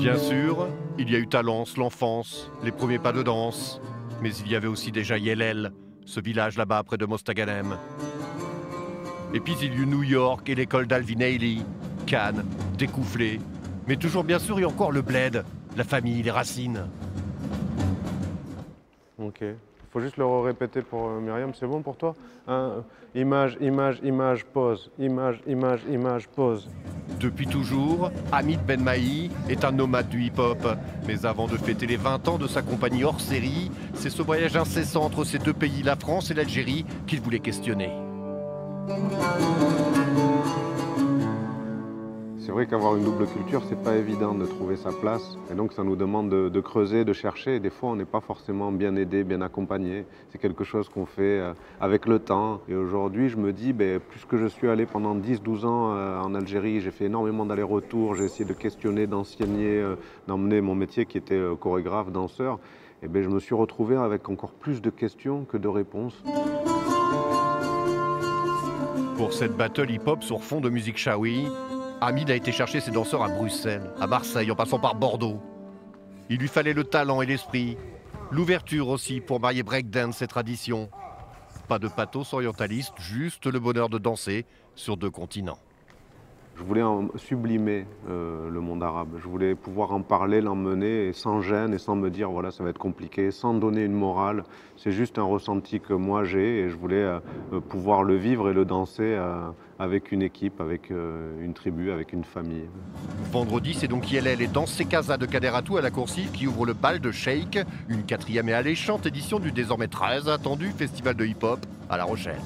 Bien sûr, il y a eu Talence, l'enfance, les premiers pas de danse, mais il y avait aussi déjà Yellel, ce village là-bas près de Mostaganem. Et puis il y a eu New York et l'école d'Alvin Ailey, Cannes, découfflé. Mais toujours bien sûr, il y a encore le bled, la famille, les racines. Ok. Faut juste le répéter pour euh, Myriam, c'est bon pour toi? Hein, Image, image, image, pause. Image, image, image, pause. Depuis toujours, Hamid Benmaï est un nomade du hip-hop. Mais avant de fêter les 20 ans de sa compagnie hors série, c'est ce voyage incessant entre ces deux pays, la France et l'Algérie, qu'il voulait questionner. C'est vrai qu'avoir une double culture, c'est pas évident de trouver sa place. Et donc, ça nous demande de, creuser, de chercher. Des fois, on n'est pas forcément bien aidé, bien accompagné. C'est quelque chose qu'on fait euh, avec le temps. Et aujourd'hui, je me dis, ben, plus que je suis allé pendant 10-12 ans euh, en Algérie, j'ai fait énormément d'allers-retours, j'ai essayé de questionner, d'enseigner, euh, d'emmener mon métier qui était chorégraphe, danseur. Et ben, je me suis retrouvé avec encore plus de questions que de réponses. Pour cette battle hip-hop sur fond de musique shawi, Hamid a été chercher ses danseurs à Bruxelles, à Marseille, en passant par Bordeaux. Il lui fallait le talent et l'esprit, l'ouverture aussi pour marier breakdance et tradition. Pas de pathos orientaliste, juste le bonheur de danser sur deux continents. Je voulais en sublimer euh, le monde arabe. Je voulais pouvoir en parler, l'emmener sans gêne et sans me dire voilà ça va être compliqué, sans donner une morale. C'est juste un ressenti que moi j'ai et je voulais euh, euh, pouvoir le vivre et le danser avec une équipe, avec une tribu, avec une famille. Vendredi, c'est donc Yelel et Danse Sekasa de Kaderatou à la Coursive qui ouvre le bal de Sheikh, une quatrième et alléchante édition du désormais très attendu festival de hip-hop à La Rochelle.